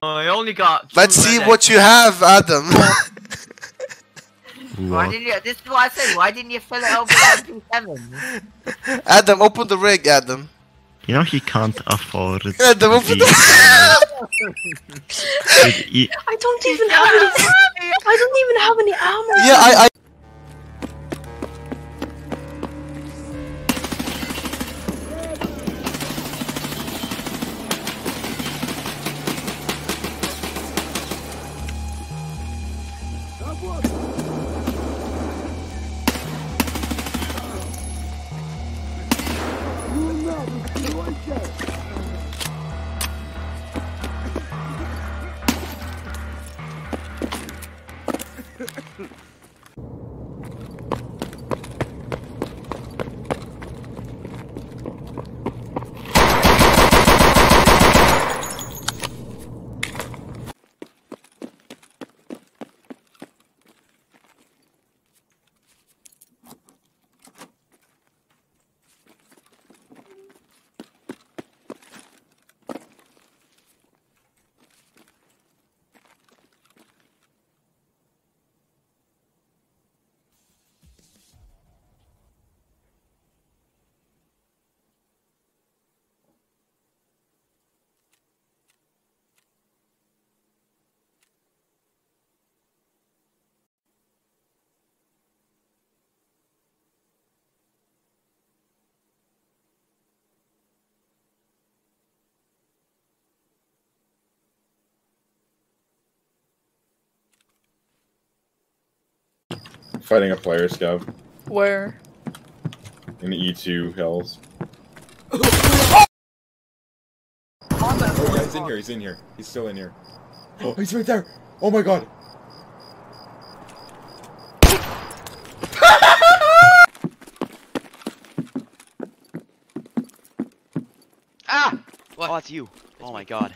I only got. Let's see minutes. what you have, Adam. Why didn't you? This is what I said. Why didn't you fill it over seven? Adam, open the rig, Adam. You know he can't afford it. Adam, open the I don't even have any. I don't even have any ammo. Yeah, I, I. Fighting a player scav Where? in the E2 hills. Oh, Oh yeah, he's in here, he's in here. He's still in here. Oh, he's right there! Oh my god! Ah! What? Oh, it's you. Oh my god.